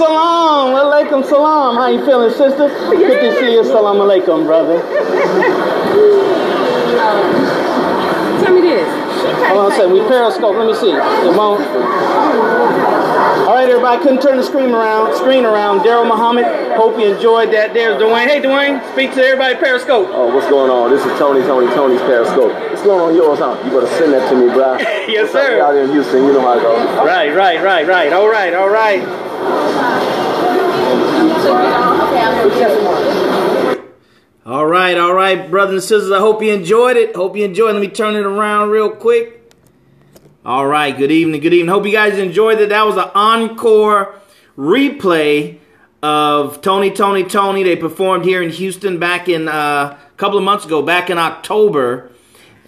Salam, alaikum salam. How you feeling, sister? Good to see you. Salam alaikum, brother. tell me this. Hold on a second. We periscope. Let me see. It won't enjoyed that. There's Dwayne. Hey, Dwayne, speak to everybody Periscope. Oh, what's going on? This is Tony, Tony, Tony's Periscope. What's going on yours, huh? You better send that to me, bro. yes, sir. Out in Houston, you know how it goes. Right, right, right, right. All right, all right. All right, all right, brothers and sisters. I hope you enjoyed it. Hope you enjoyed. Let me turn it around real quick. All right, good evening, good evening. Hope you guys enjoyed it. That was an encore replay of Tony, Tony, Tony. They performed here in Houston back in uh, a couple of months ago, back in October.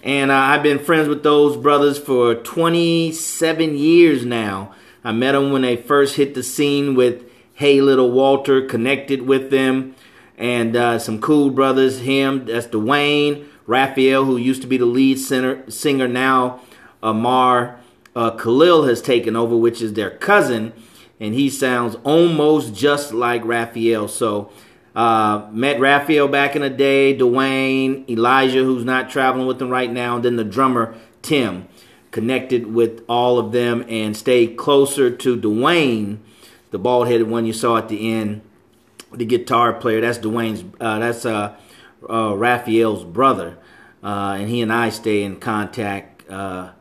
And uh, I've been friends with those brothers for 27 years now. I met them when they first hit the scene with Hey Little Walter, connected with them. And uh, some cool brothers, him, that's Dwayne, Raphael, who used to be the lead singer, singer now Amar uh, Khalil has taken over, which is their cousin and he sounds almost just like Raphael. So, uh, met Raphael back in the day, Dwayne, Elijah, who's not traveling with them right now, and then the drummer, Tim. Connected with all of them and stayed closer to Dwayne, the bald headed one you saw at the end, the guitar player. That's Dwayne's, uh, that's uh, uh, Raphael's brother. Uh, and he and I stay in contact uh,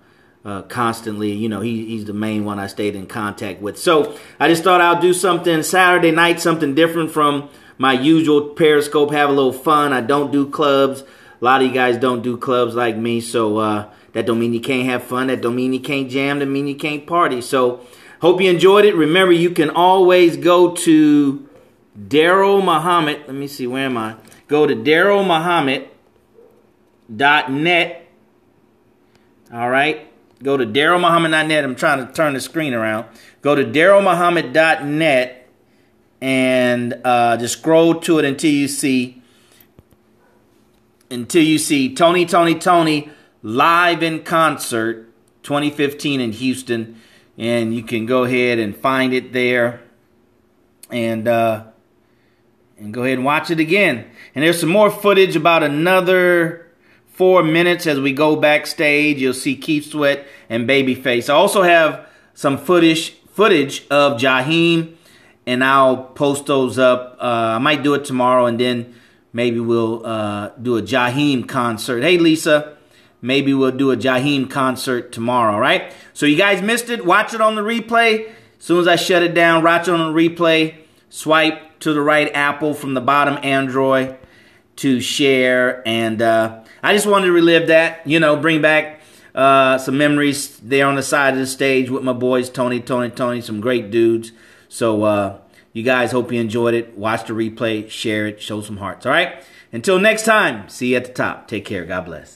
uh, constantly. You know, he, he's the main one I stayed in contact with. So I just thought I'll do something Saturday night, something different from my usual Periscope, have a little fun. I don't do clubs. A lot of you guys don't do clubs like me, so uh, that don't mean you can't have fun. That don't mean you can't jam. That mean you can't party. So hope you enjoyed it. Remember, you can always go to Darrell Muhammad. Let me see, where am I? Go to darrellmuhammad.net. All right go to darrellmuhammad.net. I'm trying to turn the screen around. Go to darrellmuhammad.net and uh, just scroll to it until you see until you see Tony, Tony, Tony live in concert 2015 in Houston. And you can go ahead and find it there and uh, and go ahead and watch it again. And there's some more footage about another four minutes as we go backstage. You'll see Keith Sweat and Babyface. I also have some footage footage of Jaheim, and I'll post those up. Uh, I might do it tomorrow, and then maybe we'll uh, do a Jaheim concert. Hey, Lisa. Maybe we'll do a Jaheim concert tomorrow, right? So you guys missed it. Watch it on the replay. As soon as I shut it down, watch it on the replay. Swipe to the right Apple from the bottom Android to share. And uh, I just wanted to relive that, you know, bring back uh, some memories there on the side of the stage with my boys, Tony, Tony, Tony, some great dudes. So uh, you guys hope you enjoyed it. Watch the replay, share it, show some hearts. All right? Until next time, see you at the top. Take care. God bless.